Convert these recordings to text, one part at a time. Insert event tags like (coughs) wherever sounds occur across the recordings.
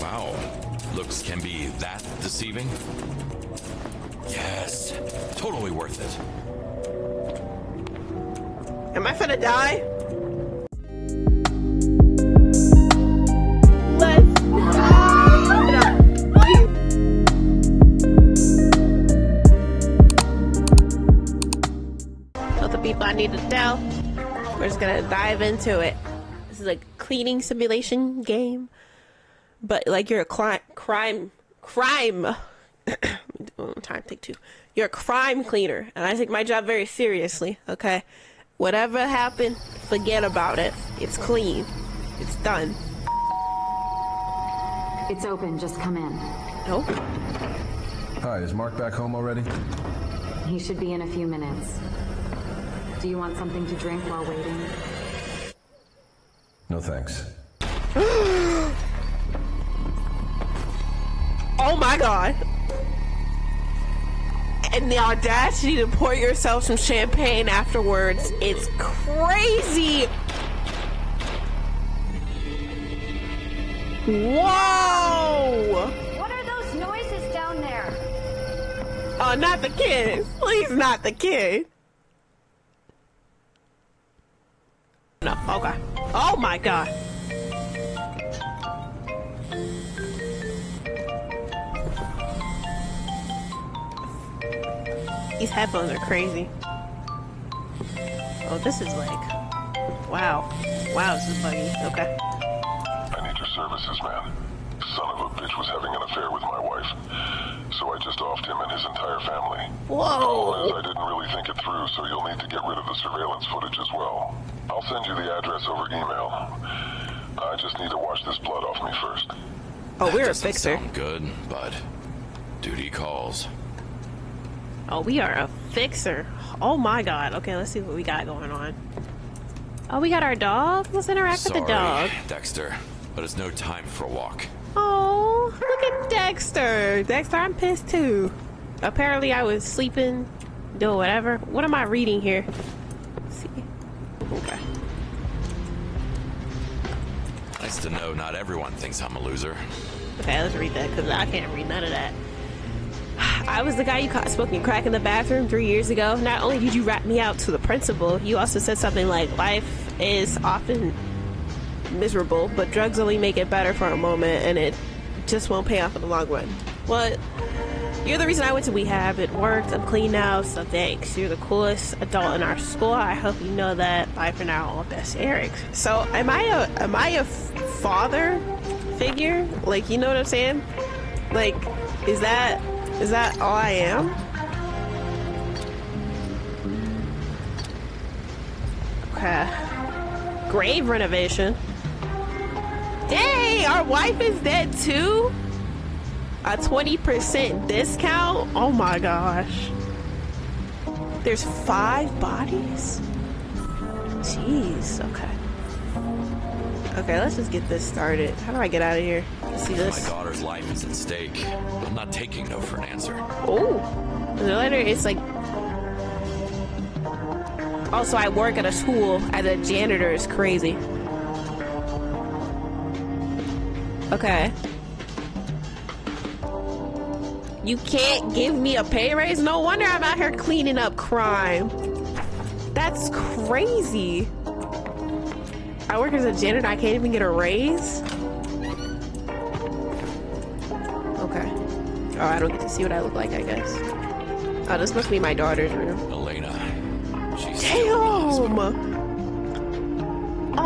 Wow. Looks can be that deceiving? Yes. Totally worth it. Am I finna die? Let's Please. So the people I need to tell, we're just gonna dive into it. This is a cleaning simulation game, but like you're a cli- crime crime. One (coughs) oh, time, take two. You're a crime cleaner, and I take my job very seriously. Okay, whatever happened, forget about it. It's clean. It's done. It's open, just come in. Nope. Hi, is Mark back home already? He should be in a few minutes. Do you want something to drink while waiting? No thanks. (gasps) Oh my god. And the audacity to pour yourself some champagne afterwards. It's crazy. Whoa! What are those noises down there? Oh, not the kid. Please, not the kid. No, okay. Oh my god. These headphones are crazy. Oh, this is like. Wow. Wow, this is buggy. Okay. I need your services, man. Son of a bitch was having an affair with my wife. So I just offed him and his entire family. Problem is, Whoa. I didn't really think it through, so you'll need to get rid of the surveillance footage as well. I'll send you the address over email. I just need to wash this blood off me first. Oh, we're a Doesn't fixer. sound good, but duty calls. Oh, we are a fixer. Oh my god. Okay, let's see what we got going on. Oh, we got our dog. Let's interact Sorry, with the dog. Dexter, but it's no time for a walk. Oh, look at Dexter. Dexter, I'm pissed too. Apparently, I was sleeping, doing whatever. What am I reading here? Let's see. Okay. Nice to know not everyone thinks I'm a loser. Okay, let's read that because I can't read none of that. I was the guy you caught smoking crack in the bathroom three years ago. Not only did you rat me out to the principal, you also said something like, life is often miserable, but drugs only make it better for a moment and it just won't pay off in the long run. Well, you're the reason I went to rehab. It worked. I'm clean now, so thanks. You're the coolest adult in our school. I hope you know that. Bye for now. All best, Eric. So, am I a am I a father figure? Like, you know what I'm saying? Like, is that is that all I am? Okay. Grave renovation. Dang, our wife is dead too? A 20% discount? Oh my gosh. There's five bodies? Jeez, okay. Okay, let's just get this started. How do I get out of here? See this. My daughter's life is at stake. I'm not taking no for an answer. Oh, the letter is like. Also, I work at a school as a janitor. is crazy. Okay. You can't give me a pay raise? No wonder I'm out here cleaning up crime. That's crazy. I work as a janitor. I can't even get a raise. Okay. Oh, I don't get to see what I look like, I guess. Oh, this must be my daughter's room. Elena. She's still in the hospital. Damn!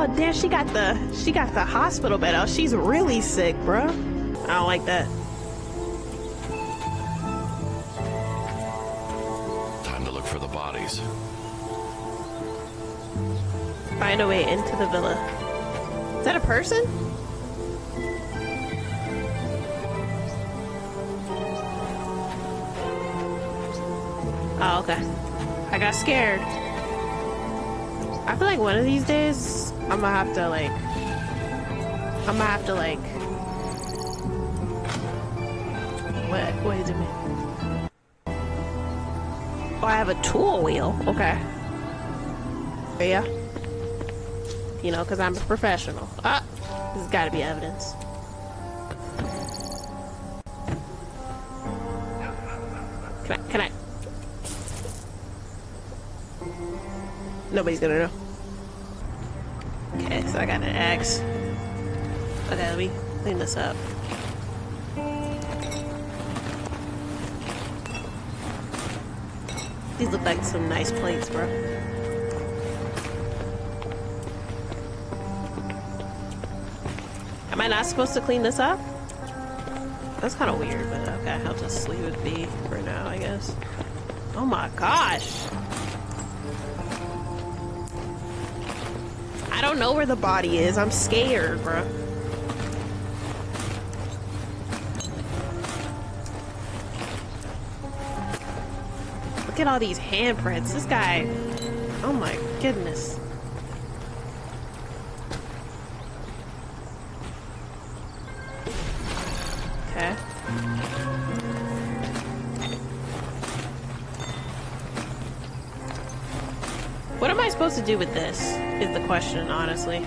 Oh, damn, she got the she got the hospital bed. Oh, she's really sick, bro. I don't like that. Time to look for the bodies. Find a way into the villa. Is that a person? Oh, okay. I got scared. I feel like one of these days I'm gonna have to like I'm gonna have to like what wait a minute. Oh, I have a tool wheel. Okay. Yeah. You know, because I'm a professional. Ah. There's gotta be evidence. Can I, can I? Nobody's gonna know. Axe. Okay, let me clean this up. These look like some nice plates, bro. Am I not supposed to clean this up? That's kind of weird, but okay, I'll just leave it be for now, I guess. Oh my gosh! Don't know where the body is. I'm scared, bro. Look at all these handprints. This guy. Oh my goodness. Supposed to do with this? Is the question, honestly.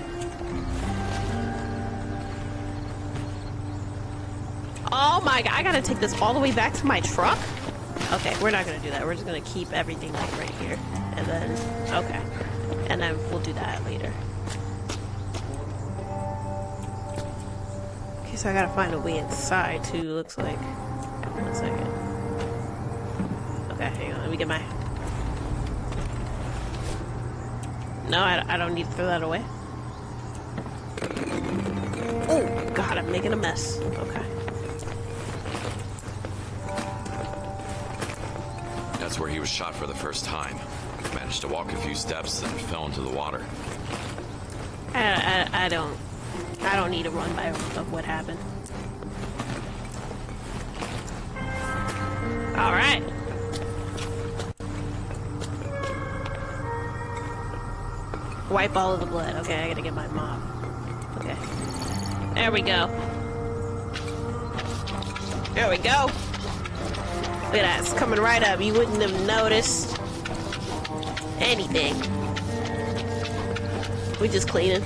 Oh my god, I gotta take this all the way back to my truck? Okay, we're not gonna do that. We're just gonna keep everything like right here. And then, okay. And then we'll do that later. Okay, so I gotta find a way inside too, looks like. One second. Okay, hang on, let me get my... No, I, I don't need to throw that away. Oh, God, I'm making a mess. Okay. That's where he was shot for the first time. Managed to walk a few steps and fell into the water. I, I, I don't I don't need a run by of what happened. Wipe all of the blood. Okay, I gotta get my mop. Okay. There we go. There we go. Look at that. It's coming right up. You wouldn't have noticed anything. We just cleaning.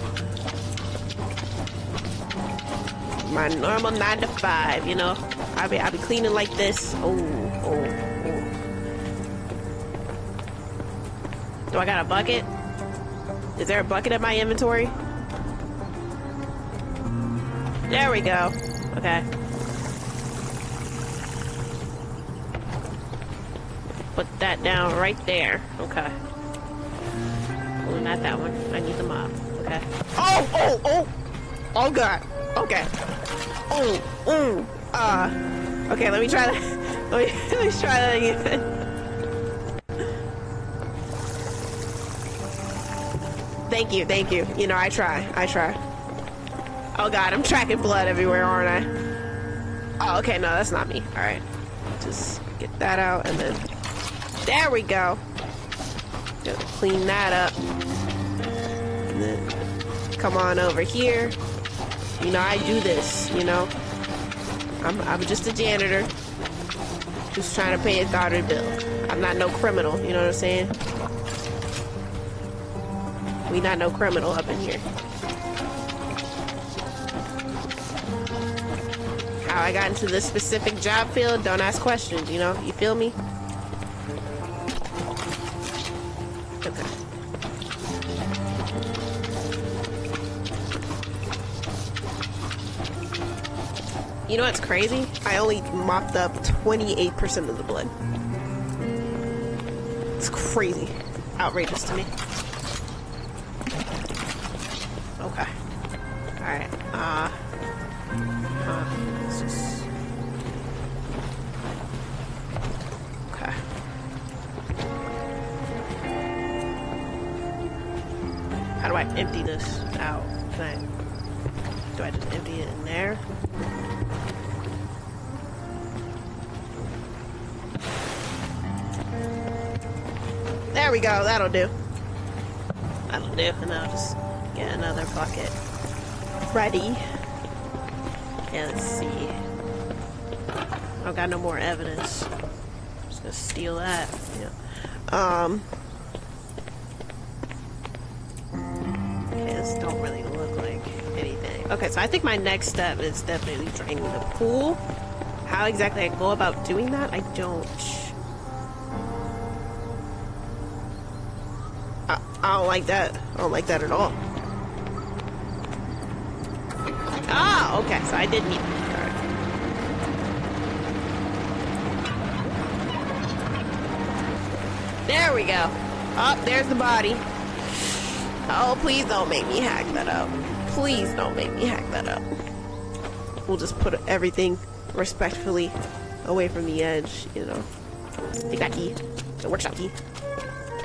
My normal nine to five, you know. I be I be cleaning like this. Oh, oh, oh. Do I got a bucket? Is there a bucket in my inventory? There we go. Okay. Put that down right there. Okay. Oh, not that one. I need the mop. Okay. Oh, oh, oh! Oh, God. Okay. Oh, oh, uh. Okay, let me try that. (laughs) Let me, (laughs) let me try that again. Thank you, thank you. You know, I try. I try. Oh, God, I'm tracking blood everywhere, aren't I? Oh, okay, no, that's not me. Alright. Just get that out and then... There we go. Just clean that up. And then come on over here. You know, I do this, you know. I'm, I'm just a janitor. Just trying to pay a daughter bill. I'm not no criminal, you know what I'm saying? We not no criminal up in here. How I got into this specific job field, don't ask questions, you know? You feel me? Okay. You know what's crazy? I only mopped up 28% of the blood. It's crazy. Outrageous to me. Do. That'll do, and I'll just get another bucket ready. Yeah, let's see. I've got no more evidence. just gonna steal that. Yeah. Um. Okay, this don't really look like anything. Okay, so I think my next step is definitely draining the pool. How exactly I go about doing that, I don't. Like that. I don't like that at all. Ah, okay, so I did meet There we go. Oh, there's the body. Oh, please don't make me hack that up. Please don't make me hack that up. We'll just put everything respectfully away from the edge, you know. That key. The workshop key.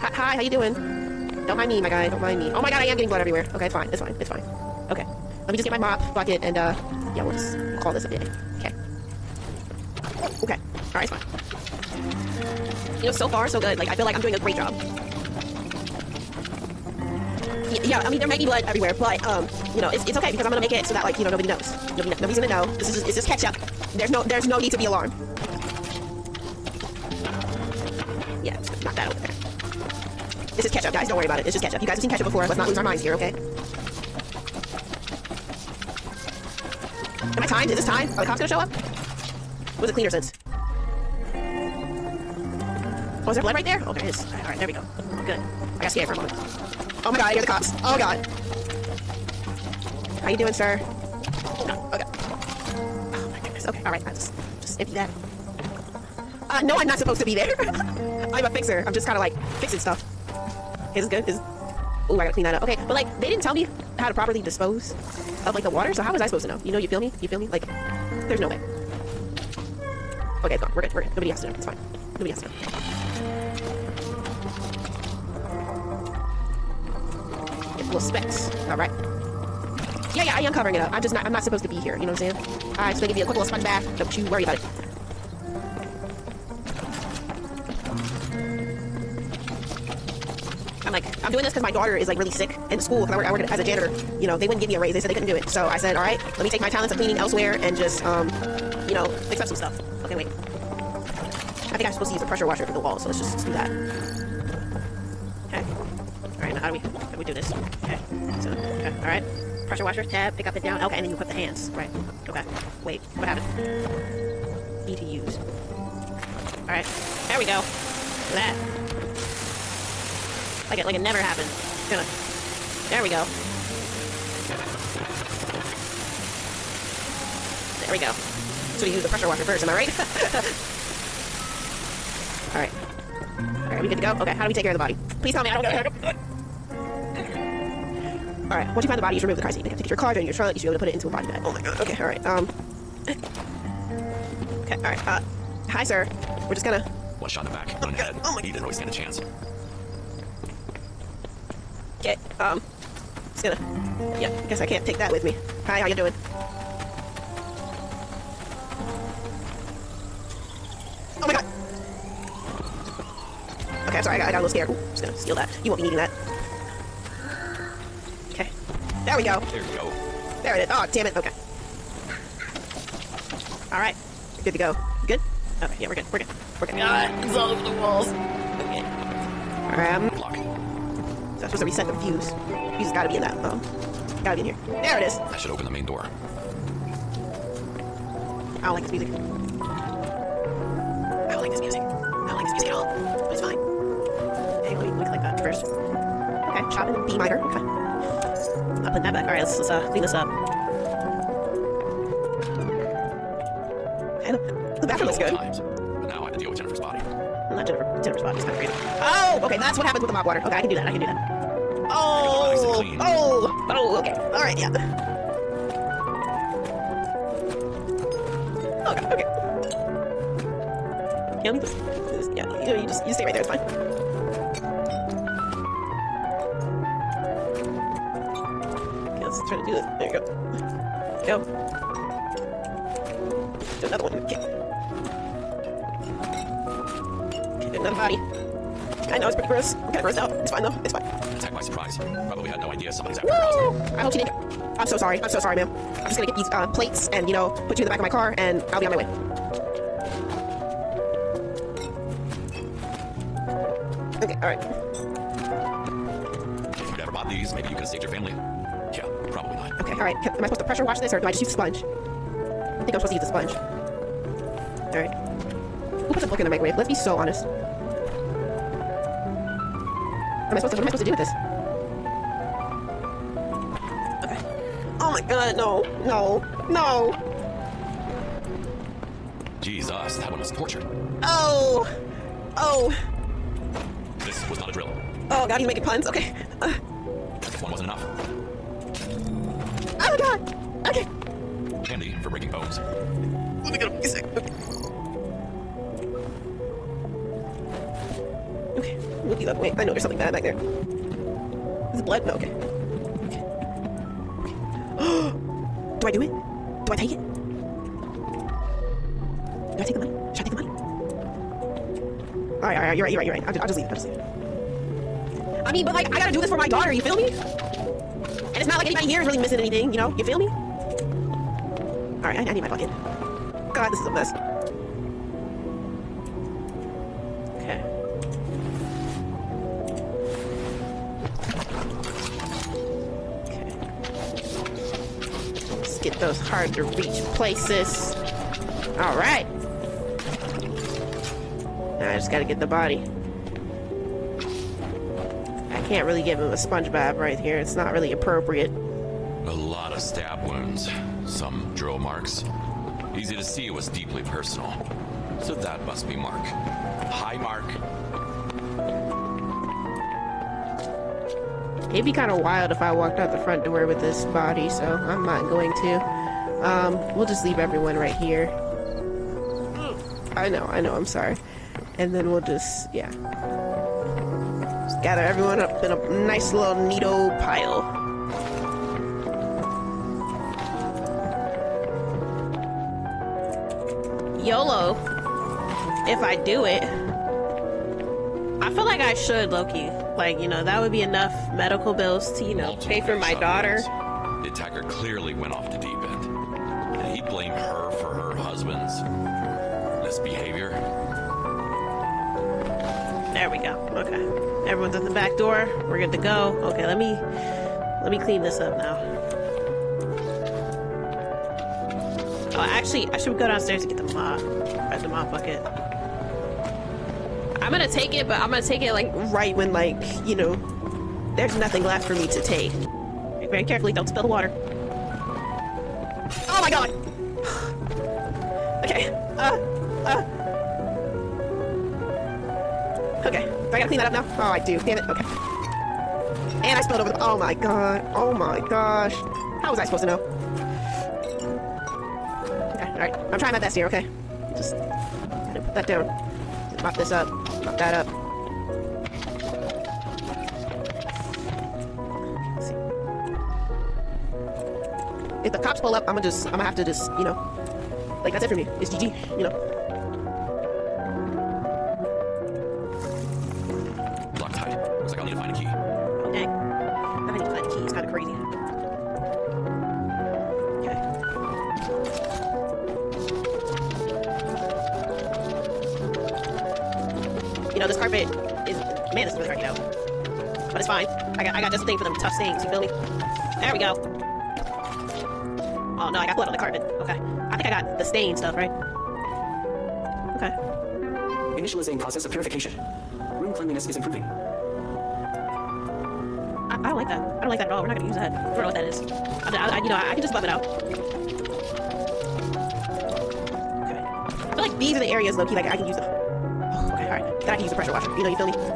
Hi, how you doing? Don't mind me, my guy. Don't mind me. Oh my god, I am getting blood everywhere. Okay, fine. It's fine. It's fine. Okay. Let me just get my mop bucket and, uh, yeah, we'll just call this a day. Okay. Okay. Alright, it's fine. You know, so far, so good. Like, I feel like I'm doing a great job yeah, I mean, there might be blood everywhere, but, um, you know, it's, it's okay because I'm gonna make it so that, like, you know, nobody knows. Nobody, nobody's gonna know. This is just, it's just ketchup. There's no, there's no need to be alarmed. This is ketchup, guys. Don't worry about it. It's just ketchup. You guys have seen ketchup before. Let's not lose our minds here, okay? Am I timed? Is this time? Are the cops gonna show up? Was it cleaner since? Oh, is there blood right there? Oh, there is. Alright, there we go. Good. I got scared for a moment. Oh my god, hear the cops. Oh god. How you doing, sir? No, okay. Oh my goodness. Okay, alright. I'll just, just empty that. Uh, no, I'm not supposed to be there. (laughs) I'm a fixer. I'm just kind of like fixing stuff. This good. Is Ooh, I gotta clean that up. Okay, but like, they didn't tell me how to properly dispose of like the water, so how was I supposed to know? You know, you feel me? You feel me? Like, there's no way. Okay, it's gone. We're good. We're good. Nobody has to know. It's fine. Nobody has to know. little specks. All right. Yeah, yeah, I am covering it up. I'm just not, I'm not supposed to be here. You know what I'm saying? All right, so gonna give you a quick little sponge bath. Don't you worry about it. I'm doing this because my daughter is like really sick in school because I work, I work as a janitor. You know, they wouldn't give me a raise. They said they couldn't do it. So I said, all right, let me take my talents of cleaning elsewhere and just, um, you know, fix up some stuff. Okay, wait. I think I'm supposed to use a pressure washer for the wall, so let's just do that. Okay. All right, now how do we, how do we do this? Okay. So, okay, all right. Pressure washer, tab, pick up and down. Okay, and then you put the hands. Right. Okay. Wait, what happened? E to use. All right. There we go. That. Like it, like it never happened. Gonna. There we go. There we go. So you use the pressure washer first, am I right? (laughs) Alright. Alright, we good to go? Okay, how do we take care of the body? Please tell me I don't get Alright, once you find the body, you should remove the car seat. You Take your car, in your trunk, you should be able to put it into a body bag. Oh my god, okay, alright, um... Okay, alright, uh... Hi, sir. We're just gonna... One shot in the back, one in the head. Oh my he didn't really stand a chance. Okay, um... Just gonna... Yeah, I guess I can't take that with me. Hi, how you doing? Oh my god! Okay, I'm sorry, I got, I got a little scared. Ooh, just gonna steal that. You won't be needing that. Okay, there we go. There we go. There it is. Oh, damn it. Okay. All right. Good to go. Good? Okay, yeah, we're good. We're good. We're good. Ah, it's all over the walls. Okay. All right. Um, I'm supposed to reset the fuse. Fuse has got to be in that. Um, gotta be in here. There it is. That should open the main door. I don't like this music. I don't like this music. I don't like this music at all. But it's fine. Okay, let me, click that first. Okay, Chopin B minor. Okay. I'll put that back. Alright, let's, let's uh, clean this up. And the bathroom looks good. Times. But now I have to deal with Jennifer's body. Not Jennifer. Jennifer's body is kind of crazy. Oh, okay, that's what happens with the mop water. Okay, I can do that. I can do that. Oh, okay. All right, yeah. Okay, okay. Yeah, let me just, yeah, you, you just you stay right there. It's fine. Okay, let's try to do this. There you go. Go. Do another one. Okay. Okay, another body. I know it's pretty gross. I'm kind of grossed out. It's fine though. It's fine. By surprise. Probably had no idea somebody's after Woo! I hope she didn't. I'm so sorry. I'm so sorry, ma'am. I'm just gonna get these uh, plates and you know put you in the back of my car, and I'll be on my way. Okay. All right. If you'd ever bought these, maybe you could have saved your family. Yeah, probably not. Okay, alright. Am I supposed to pressure wash this or do I just use a sponge? I think I'm supposed to use a sponge. Alright. Who puts a book in the microwave? Let's be so honest. Am I supposed to, what am I supposed to do with this? My god, no, no, no! Jesus, that one was torture. Oh! Oh! This was not a drill. Oh god, he's making puns. Okay. Uh, This one wasn't enough. oh my god! Okay. Handy for breaking bones. Let me get a music. Okay. Okay, we'll do. Wait, I know there's something bad back there. Is it blood? No. Okay. Alright, you're right, you're right, you're right. I'll just, I'll just leave I'll just leave. I mean, but like, I gotta do this for my daughter, you feel me? And it's not like anybody here is really missing anything, you know? You feel me? Alright, I, I need my bucket. God, this is a mess. Okay. Okay. Let's get those hard to reach places. Alright. Now I just gotta get the body. I can't really give him a sponge bath right here. It's not really appropriate. A lot of stab wounds, some drill marks. Easy to see it was deeply personal. So that must be Mark. Hi, Mark. It'd be kind of wild if I walked out the front door with this body, so I'm not going to. Um, we'll just leave everyone right here. I know, I know, I'm sorry. And then we'll just, yeah. Just gather everyone up in a nice little neato pile. YOLO. If I do it. I feel like I should, Loki. Like, you know, that would be enough medical bills to, you know, pay for my daughter. The attacker clearly went off the deep Everyone's at the back door. We're good to go. Okay, let me let me clean this up now. Oh, actually, I should go downstairs and get the mop. Right, uh, the mop bucket. I'm gonna take it, but I'm gonna take it like right when like you know, there's nothing left for me to take. Very carefully, don't spill the water. Oh my god. Clean that up now? Oh, I do. Damn it. Okay. And I spilled over the. Oh my god. Oh my gosh. How was I supposed to know? Okay. All right. I'm trying my best here. Okay. Just put that down. Mop this up. Mop that up. If the cops pull up, I'm gonna just. I'm gonna have to just. You know. Like that's it for me. It's GG. You know. Tough stains, you feel me? There we go. Oh, no, I got blood on the carpet. Okay. I think I got the stain stuff, right? Okay. Initializing process of purification. Room cleanliness is improving. I, I don't like that. I don't like that at all. We're not gonna use that. I don't know what that is. I, I, you know, I, I can just buff it out. Okay. I feel like these are the areas, low key, like I can use the. Oh, okay, alright. Then I can use the pressure washer. You know, you feel me?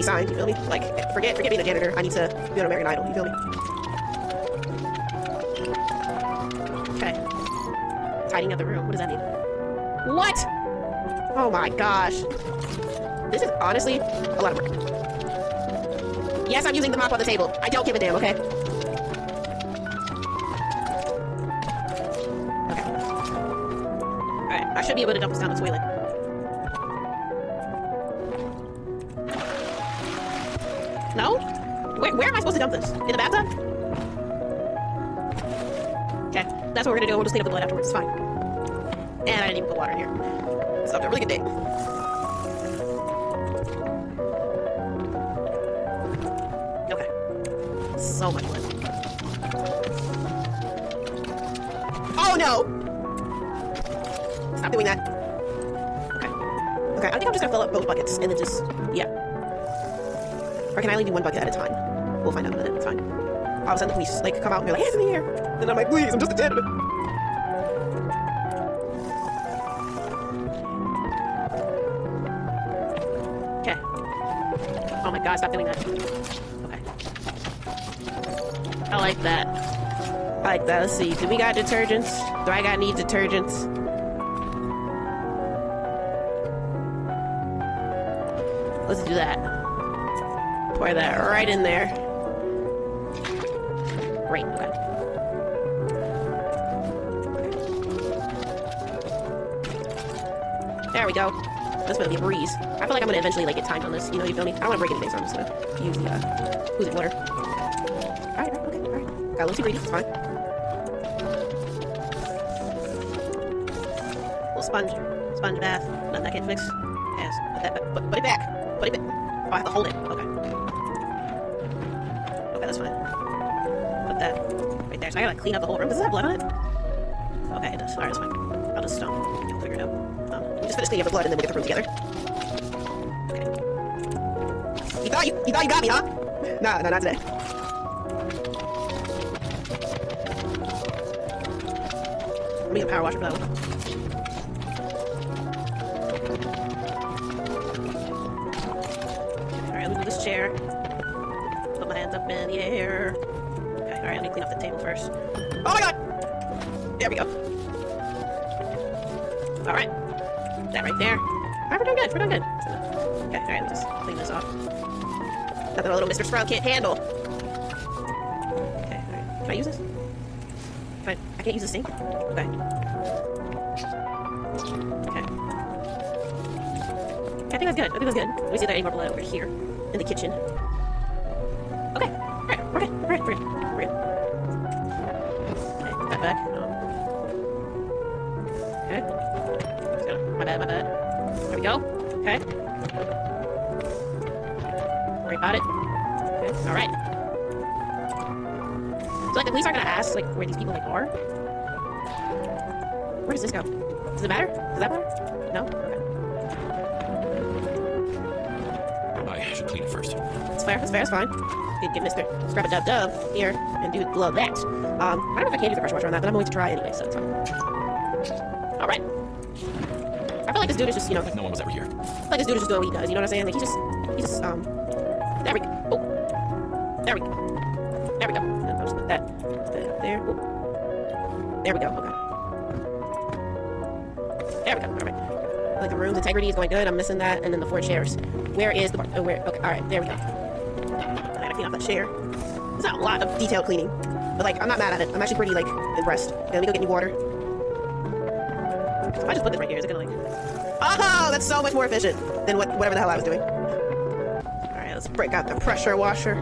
Be signed, you feel me? Like, forget forget being a janitor. I need to be on American Idol, you feel me? Okay. Tidying up the room. What does that mean? What? Oh my gosh. This is honestly a lot of work. Yes, I'm using the mop on the table. I don't give a damn, okay? Okay. Alright, I should be able to dump this down the toilet. No? Where, where am I supposed to dump this? In the bathtub? Okay, that's what we're gonna do. We'll just clean up the blood afterwards. It's fine. And I didn't even put water in here. So, a really good day. Okay. So much blood. Oh no! Stop doing that. Okay. Okay, I think I'm just gonna fill up both buckets and then just, yeah. Or can I only do one bucket at a time? We'll find out in a minute, it's fine. All of a sudden the police like come out and they're like, hands in the air! And I'm like, please, I'm just a janitor. Okay. Oh my god, stop doing that. Okay. I like that. I like that. Let's see. Do we got detergents? Do I got need detergents? Pour that right in there. Great. Okay. There we go. That's gonna be a breeze. I feel like I'm gonna eventually like get timed on this. You know, you feel me? I don't wanna break anything, so I'm just gonna use the uh, who's it water. Alright, okay, alright. Got a little too greedy, it's fine. Little sponge, sponge bath. Nothing I can't fix. Yes, put that, back. put, put it back. Put it back. Oh, I have to hold it. Okay, clean up the whole room. Does this have blood on it? Okay, it does. Alright, that's fine. I'll just um, I'll figure it out. Um, we just finish cleaning up the blood and then we'll get the room together. Okay. You thought you, you thought you got me, huh? (laughs) Nah, nah, not today. Let me get a power washer for that one. There we go. Alright. That right there. Alright, we're doing good, we're doing good. Okay, alright, let's just clean this off. Nothing a little Mr. Sprout can't handle. Okay, alright. Can I use this? Can I, I can't use the sink? Okay. Okay. I think that's good. I think that's good. Let me see if there any more blood over here in the kitchen. There we go. Okay. Worry about it. Okay. Alright. So like the police aren't gonna ask like where these people like are. Where does this go? Does it matter? Does that matter? No? Okay. I should clean it first. It's fair, it's fair, it's fine. Can get Mr. Scrub a Dub Dub here and do love that. Um, I don't know if I can use a pressure washer on that, but I'm going to try anyway, so it's fine. Feel like this dude is just, you know, Like no one was ever here. I feel like this dude is just doing what he does, you know what I'm saying? Like he just, he just, um, there we go. Oh. There we go. There we go. I'll just put that there. There, oh. there we go, okay. There we go, alright. Like the room's integrity is going good, I'm missing that, and then the four chairs. Where is the bar? Oh, where? Okay, alright, there we go. I gotta clean off that chair. It's not a lot of detailed cleaning, but like, I'm not mad at it. I'm actually pretty, like, impressed. Okay, let me go get me water. So much more efficient than what, whatever the hell I was doing. Alright, let's break out the pressure washer.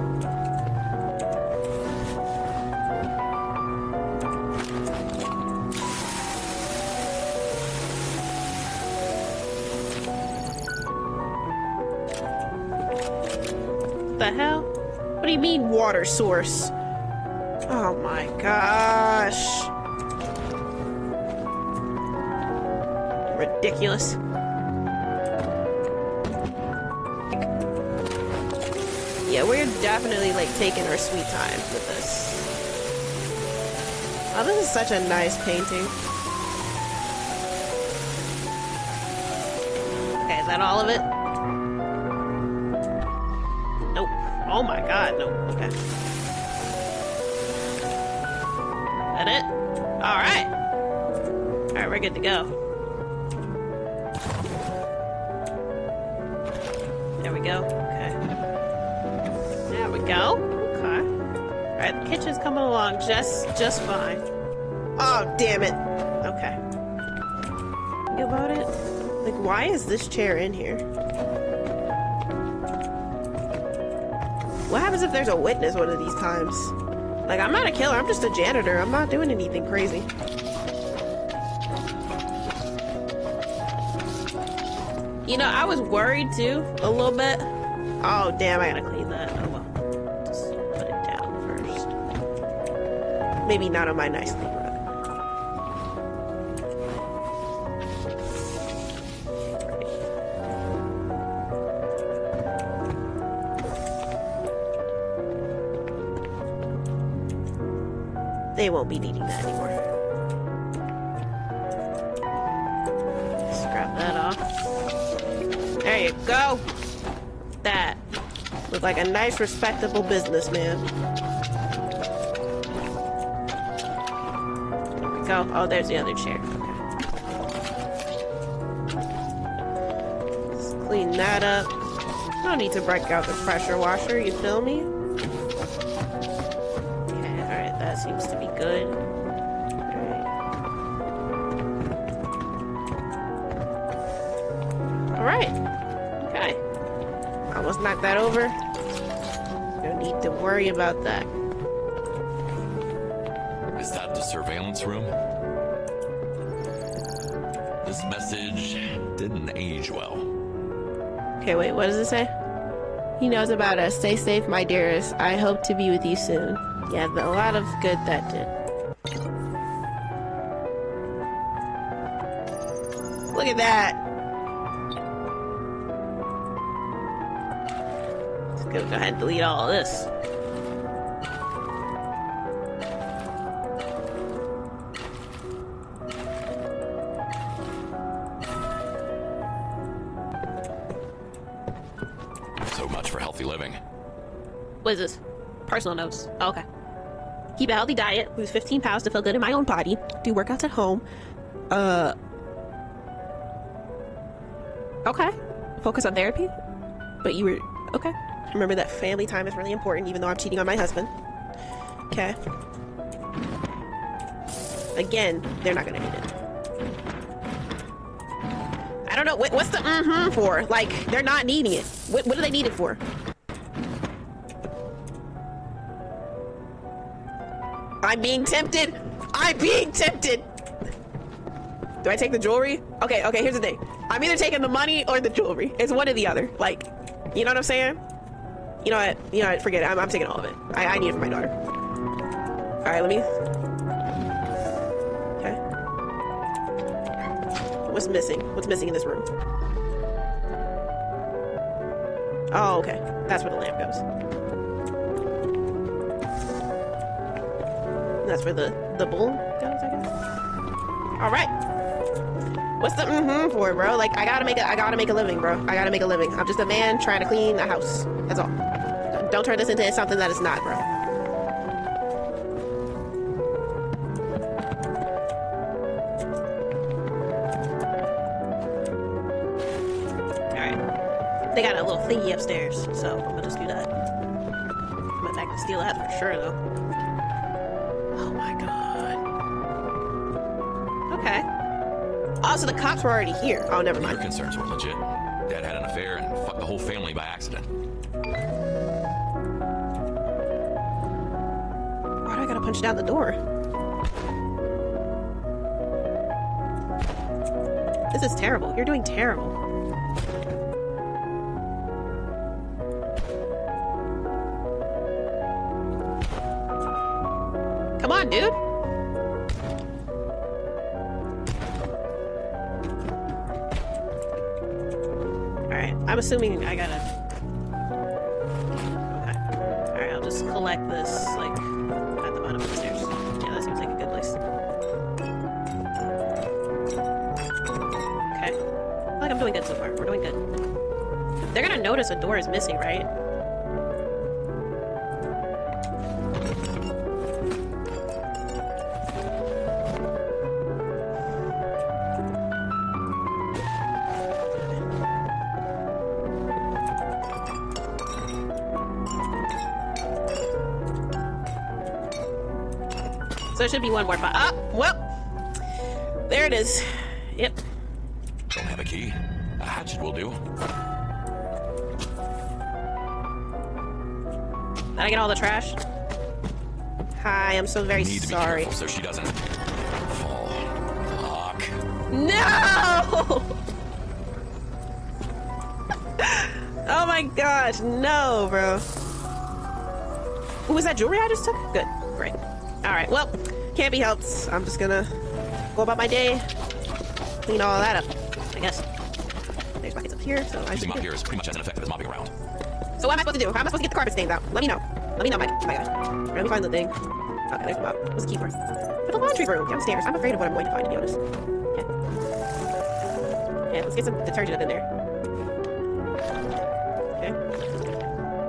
The hell? What do you mean water source? Oh my gosh. Ridiculous. Yeah, we're definitely like taking our sweet time with this. Oh, this is such a nice painting. Okay, is that all of it? Nope. Oh my god, no. Okay. That it? Alright. Alright, we're good to go. Along just just fine. Oh, damn it. Okay. Think about it. Like, why is this chair in here? What happens if there's a witness one of these times? Like, I'm not a killer, I'm just a janitor. I'm not doing anything crazy. You know, I was worried too, a little bit. Oh, damn, I gotta clean Maybe not on my nice neighborhood. They won't be needing that anymore. Scrap that off. There you go. That. Look like a nice, respectable businessman. Go. Oh, there's the other chair. Okay. Clean that up. No need to break out the pressure washer, you feel me? Okay, alright, that seems to be good. Alright. Okay. I almost knocked that over. No need to worry about that. Okay, wait, what does it say? He knows about us. Stay safe, my dearest. I hope to be with you soon. Yeah, a lot of good that did. Look at that. Let's go ahead and delete all this. What is this? Personal notes. Oh, okay. Keep a healthy diet, lose 15 pounds to feel good in my own body, do workouts at home. Uh. Okay. Focus on therapy? But you were. Okay. Remember that family time is really important, even though I'm cheating on my husband. Okay. Again, they're not gonna need it. I don't know. what's the mm hmm for? Like, they're not needing it. What, what do they need it for? I'm being tempted. I'm being tempted. Do I take the jewelry? Okay, okay, here's the thing. I'm either taking the money or the jewelry. It's one or the other. Like, you know what I'm saying? You know what? You know what? Forget it. I'm, I'm taking all of it. I, I need it for my daughter. All right, let me. Okay. What's missing? What's missing in this room? Oh, okay. That's where the lamp goes. That's where the, the bull goes, I guess. Alright. What's the mm-hmm for, bro? Like, I gotta make a, I gotta make a living, bro. I gotta make a living. I'm just a man trying to clean a house. That's all. Don't turn this into something that it's not, bro. Alright. They got a little thingy upstairs, so I'm gonna just do that. I'm gonna steal that for sure, though. Oh, so the cops were already here. Oh, never mind. Your concerns were legit. Dad had an affair and fucked the whole family by accident. Why do I gotta punch down the door? This is terrible. You're doing terrible. Come on, dude. I'm assuming I gotta... Okay. Alright, I'll just collect this, like, at the bottom of the stairs. Yeah, that seems like a good place. Okay. I feel like I'm doing good so far. We're doing good. They're gonna notice a door is missing, right? There should be one more. Ah, well, there it is. Yep. Don't have a key. A hatchet will do. Did I get all the trash? Hi, I'm so very Need sorry. so she doesn't fall. Fuck. No! (laughs) oh my gosh, no, bro. was that jewelry I just took? Good, great. Alright, well, can't be helped. I'm just gonna go about my day, clean all that up, I guess. There's buckets up here, so I Using should. mop here is pretty much as ineffective as mopping around. So what am I supposed to do? How am I supposed to get the carpet stains out? Let me know. Let me know, my, my guy. Let me find the thing. Okay, there's the mop. What's the key for? For the laundry room downstairs. I'm afraid of what I'm going to find, to be honest. Yeah. Yeah, let's get some detergent up in there. Okay.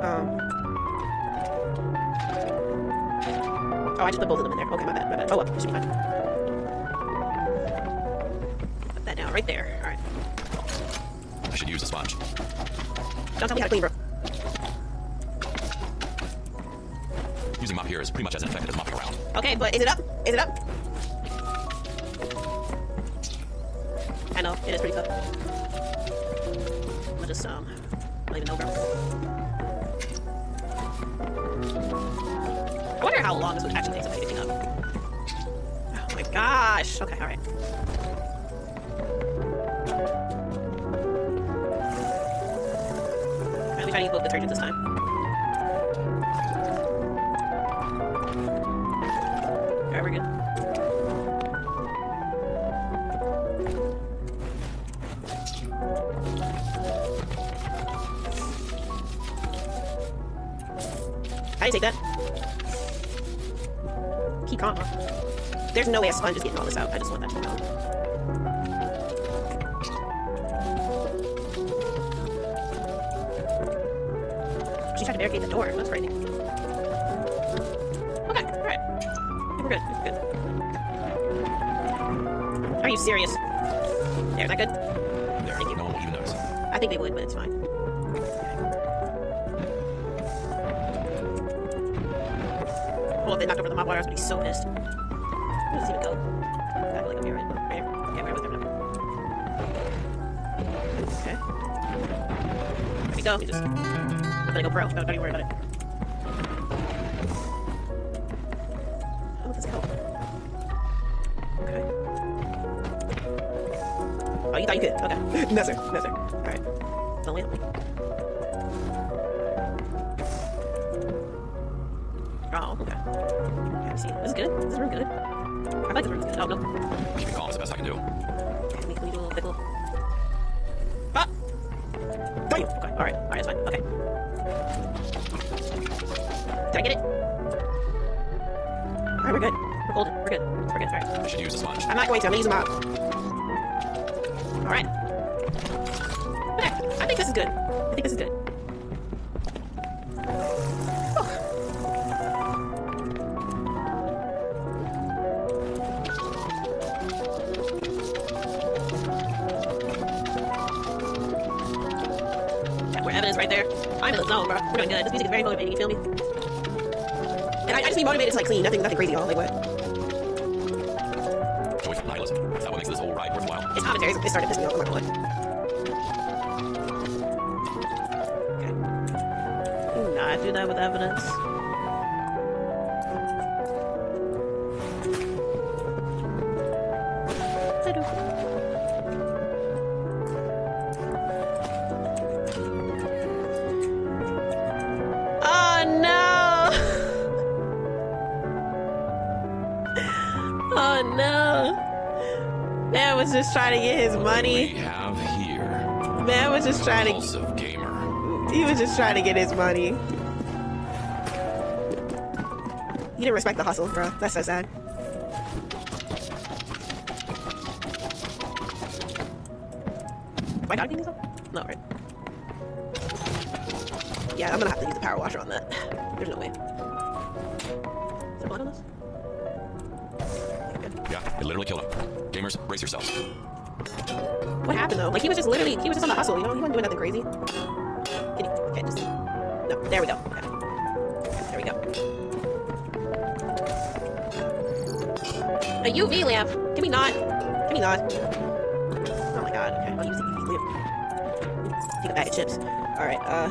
Um. Oh, I just put both of them Oh, well, it should be fine. Put that down right there. Alright. I should use a sponge. Don't tell me how to clean, bro. Using mop here is pretty much as ineffective as mopping around. Okay, but is it up? Is it up? I know, it is pretty tough. I'll just, um, gosh. Okay, alright. Let me try to use both detergents this time. Alright, we're good. I take that. Keep calm, huh? There's no way a sponge is getting all this out. I just want that to be known. She tried to barricade the door. That's frightening. Okay, alright. We're good. We're good. Are you serious? There, is that good? There, Thank you. no one will even notice. I think they would, but it's fine. Well, if they knocked over the mop water, I was gonna be so pissed. Okay. There we go. We just. I'm gonna go pro. Don't, don't even worry about it. How about this help? Okay. Oh, you thought you could? Okay. no, sir. No, sir. Alright. Don't wait. Oh, okay. Okay, I see. This is good. This is real good. I like this room. It's good. Oh, no. Keeping calm is the best I can do. Can we, can we do a little pickle? Alright. Alright, that's fine. Okay. Did I get it? Alright, we're good. We're golden. We're good. We're good. Alright. I should use this sponge. I'm not going to. I'm gonna use them out. Alright. Okay. I think this is good. I think this is good. Right there. I'm in the zone, bro. We're doing good. This music is very motivating, you feel me? And I, I just need motivated to like clean, nothing nothing crazy, y'all. Like what? Joy from nihilism. Is that what makes this whole ride worthwhile? It's commentaries. It started pissing me off. I'm not gonna. Okay. Do not do that with evidence. To We have here Man was just trying to. gamer. He was just trying to get his money. He didn't respect the hustle, bro. That's so sad. My dog these up? No, right. Yeah, I'm gonna have to use the power washer on that. There's no way. Is there blood on this? Yeah, it literally killed him. Gamers, brace yourselves. What happened though? Like he was just literally, he was just on the hustle, you know? He wasn't doing nothing crazy. Can okay, just, no, there we go. Okay. There we go. A UV lamp. Can we not? Can we not? Oh my god. Okay, I'll use the UV lamp. Take a bag of chips. All right. Uh,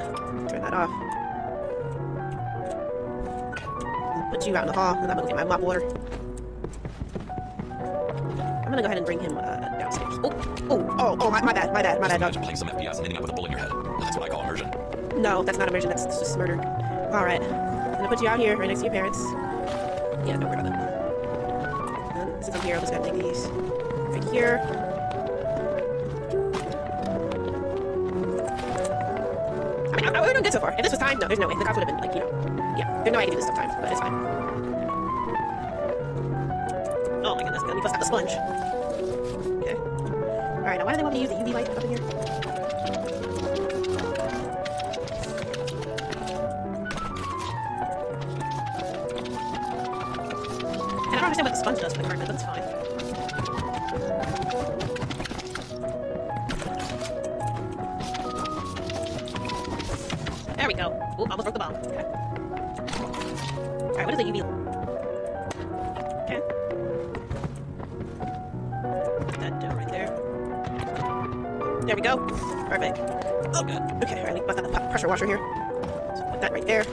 turn that off. Put you out in the hall, and I'm gonna get my mop water. I'm gonna go ahead and bring him uh, oh, my, my bad, my bad, my bad. Imagine playing some FPS and ending up with a bullet in your head. That's what I call immersion. No, that's not immersion. That's just murder. All right, I'm gonna put you out here, right next to your parents. Yeah, don't worry about that. And since I'm here, I'm just gonna take these right here. I mean, I, we're doing good so far. If this was time, no, there's no way. The cops would have been like, you know, yeah, there's no way I can do this sometimes, but it's fine. Oh my goodness, me bust out the sponge. There we go. Perfect. Oh, good. Okay, alright, bust out the pressure washer here. So put that right there.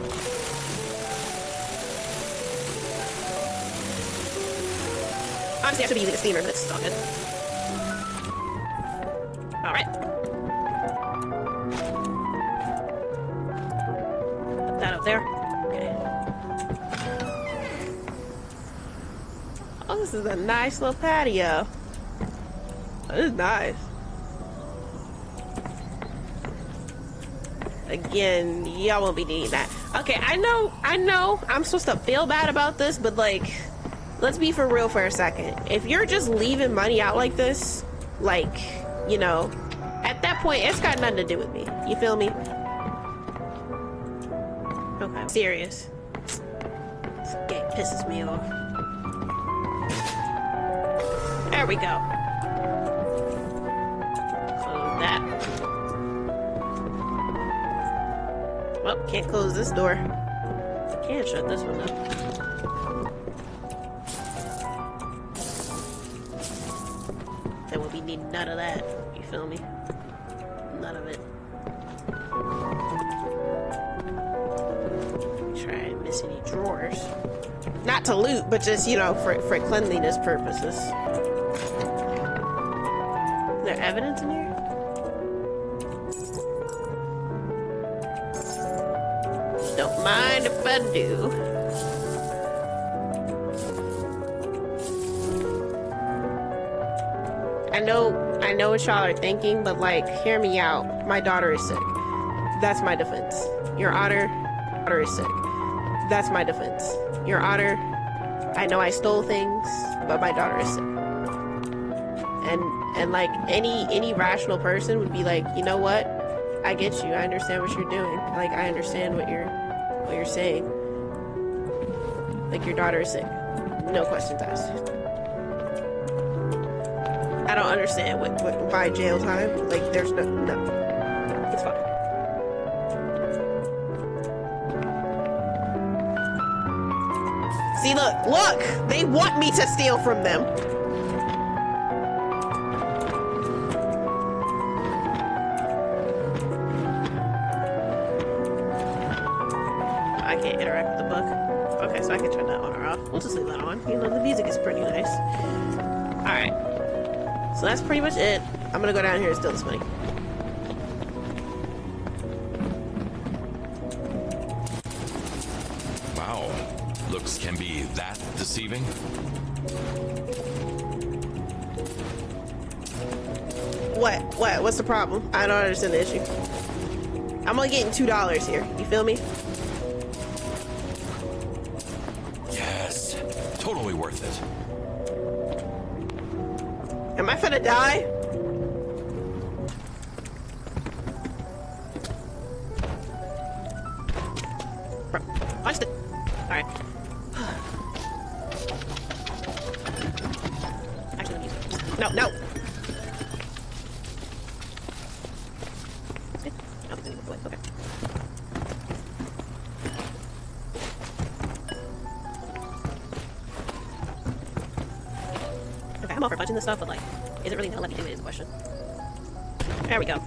Honestly, I should be using a steamer, but it's all good. Alright. Put that up there. Okay. Oh, this is a nice little patio. This is nice. Again, y'all won't be needing that. Okay, I know, I know I'm supposed to feel bad about this, but like, let's be for real for a second. If you're just leaving money out like this, like, you know, at that point, it's got nothing to do with me. You feel me? Okay, I'm serious. This game pisses me off. There we go. Can't close this door. I Can't shut this one up. Then we'll be needing none of that. You feel me? None of it. Try and miss any drawers. Not to loot, but just, you know, for, for cleanliness purposes. Is there evidence in here? Mind if I do. I know, I know what y'all are thinking, but like, hear me out. My daughter is sick. That's my defense. Your Honor, daughter is sick. That's my defense. Your Honor, I know I stole things, but my daughter is sick. And and like any any rational person would be like, you know what? I get you. I understand what you're doing. Like I understand what you're what you're saying. Like your daughter is sick. No questions asked. I don't understand what, what why jail time. Like there's no no. It's fine. See, look, look! They want me to steal from them. So that's pretty much it. I'm gonna go down here and steal this money. Wow. Looks can be that deceiving? What? What? What's the problem? I don't understand the issue. I'm only getting two dollars here. You feel me? Yes. Totally worth it. Am I finna die? Punch the. Alright. Actually, use. No, no! I'm all for punching this stuff, but like, There we go.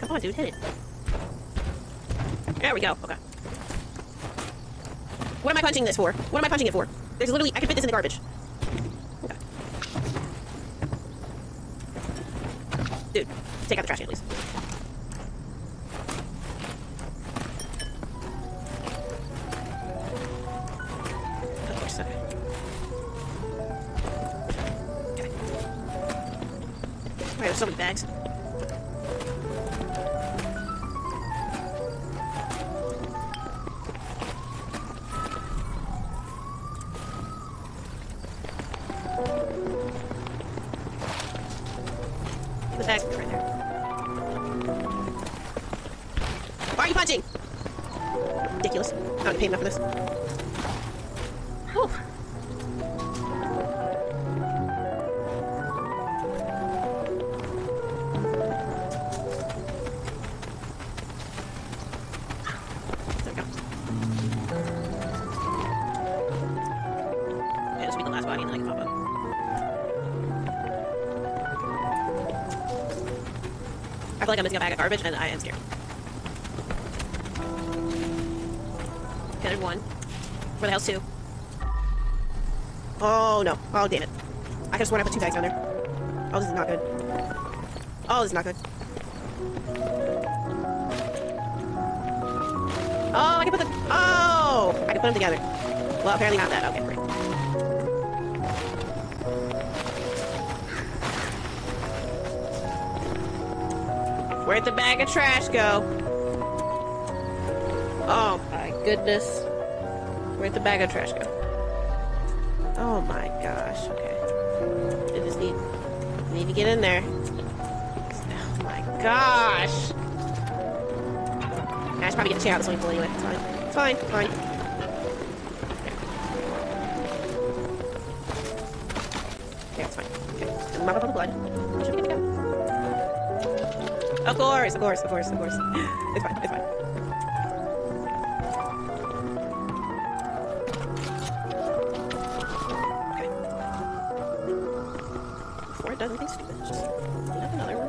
Come on, dude, hit it. There we go, okay. What am I punching this for? What am I punching it for? There's literally, I can fit this in the garbage. Okay. Dude, take out the trash can, please. Bag's right there. Why are you punching? Ridiculous. I don't get enough for this. Like I'm missing a bag of garbage and I am scared. Okay, there's one. Where the hell's two? Oh no. Oh damn it. I have sworn I put two bags down there. Oh, this is not good. Oh, this is not good. Oh, I can put the. Oh! I can put them together. Well, apparently not that. Okay, great. Where'd the bag of trash go? Oh my goodness. Where'd the bag of trash go? Oh my gosh. Okay. I just need need to get in there. Oh my gosh. I should probably get the chair out of the swimming pool anyway. It's fine. It's fine. It's fine. Yeah, it's fine. Okay. Mop up the blood. Of course, of course, of course, of course. It's fine. It's fine. Okay. Before it does anything stupid, just another one.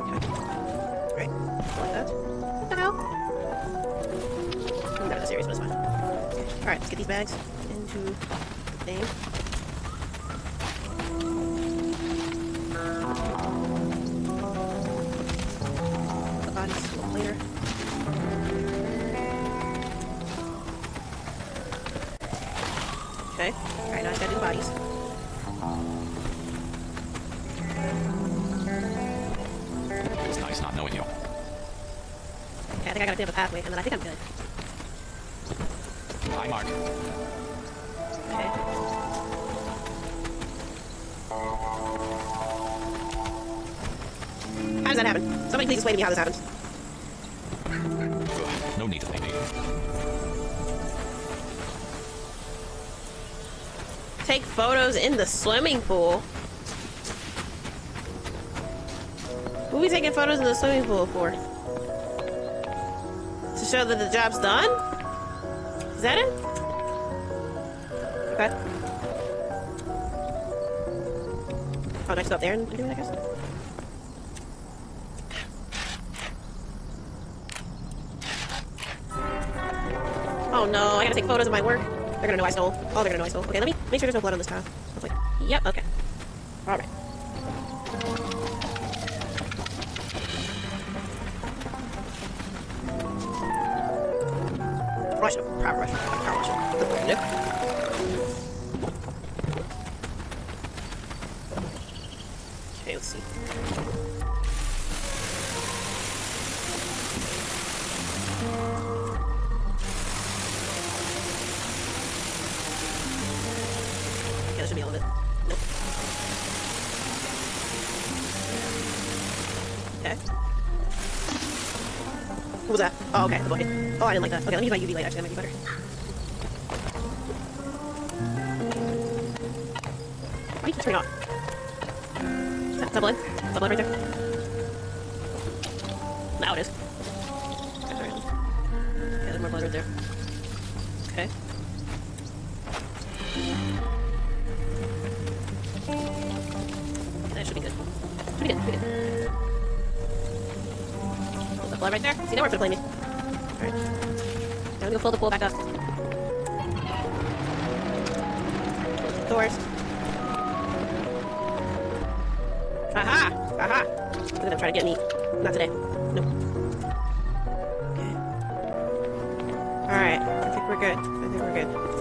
Okay. Right. Like that. What the hell? None of the serious, but it's fine. Alright, let's get these bags into the thing. Okay, I think I got a bit of a pathway, and then I think I'm good. Hi, Mark. Okay. How does that happen? Somebody please explain to me how this happens. No need to thank me. Take photos in the swimming pool. Who we taking photos in the swimming pool for? Show that the job's done? Is that it? Okay. Oh, just up there and do it, I guess? Oh no, I gotta take photos of my work. They're gonna know I stole. Oh, they're gonna know I stole. Okay, let me make sure there's no blood on this tile. Yep, okay. Alright. Power rush. Power rush it. Like that. Okay, let me use my UV light, actually, that might be better. The pool back up. Doors. Aha! Aha! At them trying to get me. Not today. Nope. Okay. Alright. I think we're good. I think we're good.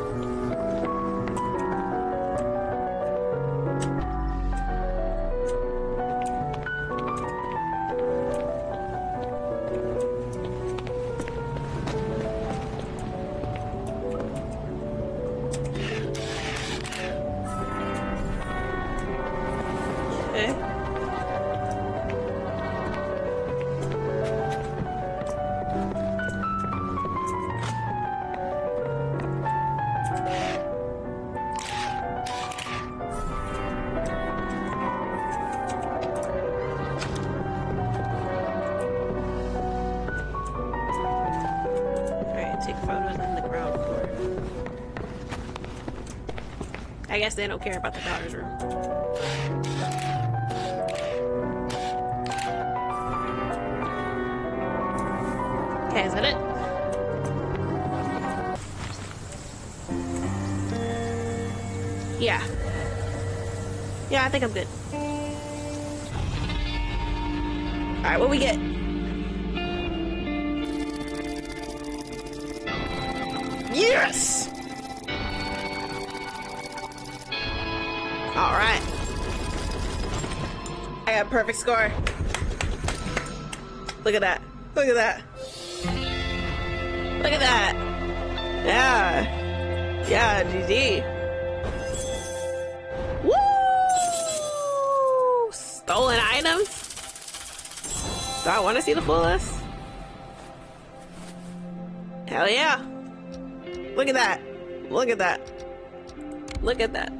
Care about the daughter's room. Okay, is that it? Yeah. Yeah, I think I'm good. Alright, what we get? Yes! Alright. I got perfect score. Look at that. Look at that. Look at that. Yeah. Yeah, GG. Woo! Stolen items? Do I want to see the full list? Hell yeah. Look at that. Look at that. Look at that.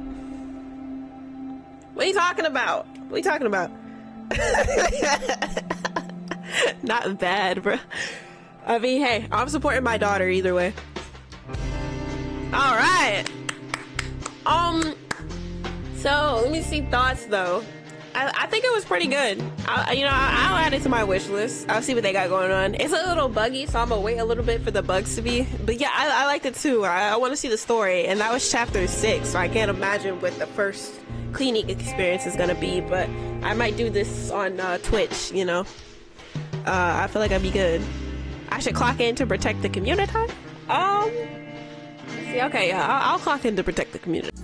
What are you talking about? What are you talking about? (laughs) Not bad, bro. I mean, hey, I'm supporting my daughter either way. All right. Um. So let me see thoughts though. I, I think it was pretty good. I, you know, I, will add it to my wish list. I'll see what they got going on. It's a little buggy, so I'm gonna wait a little bit for the bugs to be. But yeah, I, I liked it too. I, I want to see the story, and that was chapter six. So I can't imagine what the first cleaning experience is gonna be. But I might do this on uh, Twitch. You know, uh, I feel like I'd be good. I should clock in to protect the community. Um, see, okay, I'll clock in to protect the community.